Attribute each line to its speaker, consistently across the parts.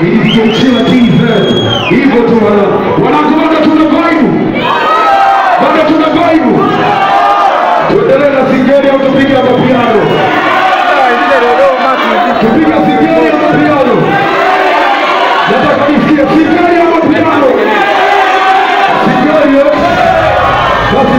Speaker 1: Ilijiochea TZ hivyo tu wana wanangu,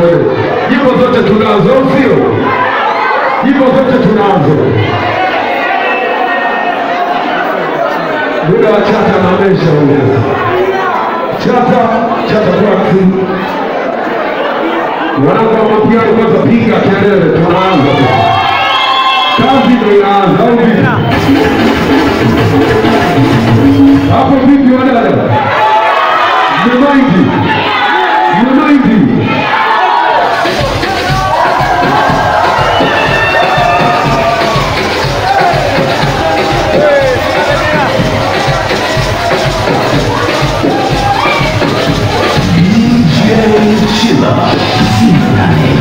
Speaker 1: tuone. Nyimbo zote tunazo, sio? Nyimbo zote tunazo. Muda wa chata na ule. Chata, chata kwaki Wanangu wa kwanza piga kelele, tunaanza. Kazi ndio inaanza, au? Hapo vipi wadada? Mmemaindi? しいんだ